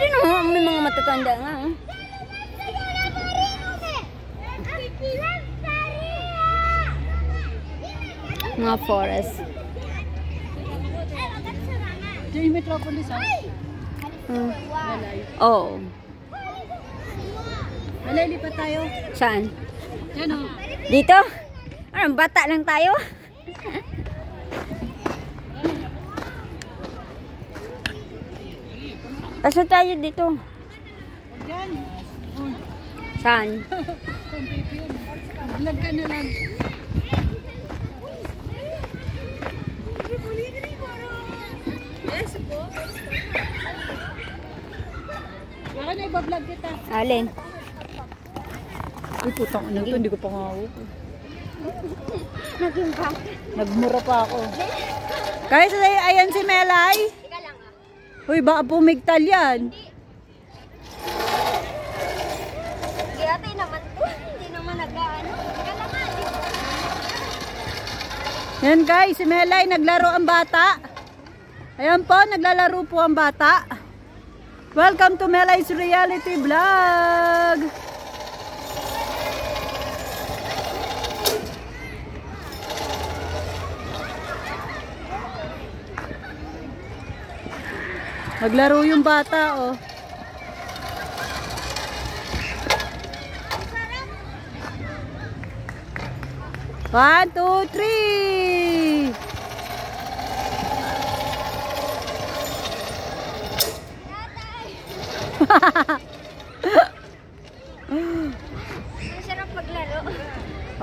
Ano, may mga matatanda nga. oh. Mga forest. Diyan yung metropolis ha. Hmm. Malay. Oo. Malay, lipat tayo. Saan? Yan o. Dito? Ano, bata lang tayo? Pasok tayo dito. Diyan. Saan? Vlog ka na lang. Baka na iba-vlog kita. Alin? Uy, putang ina to, hindi ko pa nga ako. Naging. Nagmura pa ako. Guys, ay, ayan si Melay. Uy, baka pumigtal yan. Hindi ate naman to. Hindi naman nag-ano. Yan guys, si Melay naglaro ang bata. Ayan po, naglalaro po ang bata. Welcome to Melay's Reality Vlog. Naglaro yung bata, oh. One, two, three. Ang sarap maglaro.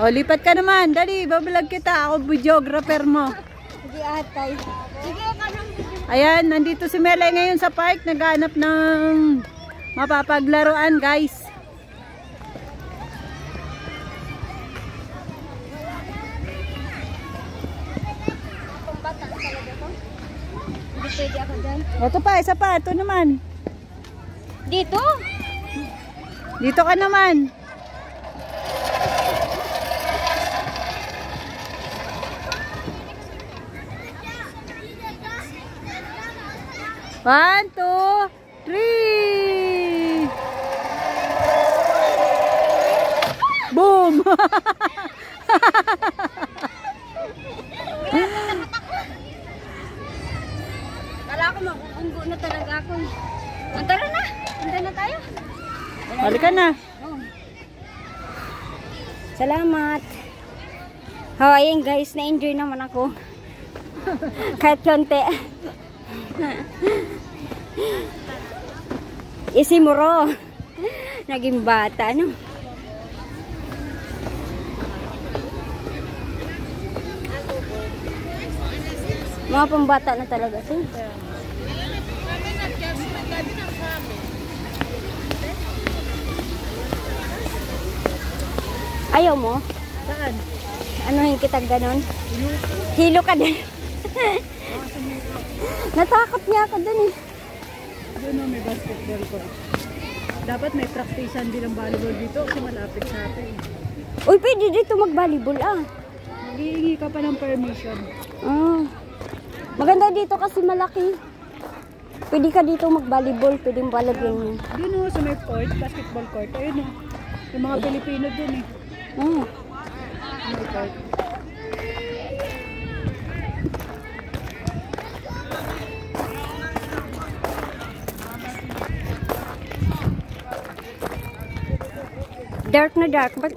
O, Oh, lipat ka naman. Dali, babalag kita. Ako videographer mo. Sige atay. Sige ka nang Ayan, nandito si Mele ngayon sa park. Naghanap ng mapapaglaruan, guys. Pwede ako dyan. Ito pa, isa pa. Ito naman. Dito? Dito ka naman. One, two, three. Boom! Kala ko makukunggo na talaga ako. Ang tara na. Handa na tayo. Halika na. Oh. Salamat. Oh, guys, na-enjoy naman ako. Kahit konti. Isimuro. Naging bata, no? Mga pambata na talaga to. Ayaw mo? Saan? Anuhin kita ganon? Hilo ka din. Natakot niya ako dun eh. Doon o, may basketball ko. Dapat may practicean din ng volleyball dito kasi malapit sa atin. Uy, pwede dito mag-volleyball ah. Maghihingi ka pa ng permission. Ah. Maganda dito kasi malaki. Pwede ka dito mag-volleyball, pwede balagyan mo. Doon o, sa may court, basketball court. Ayun o. Yung mga Pilipino dun eh. Ah. May court. Dark ना dark but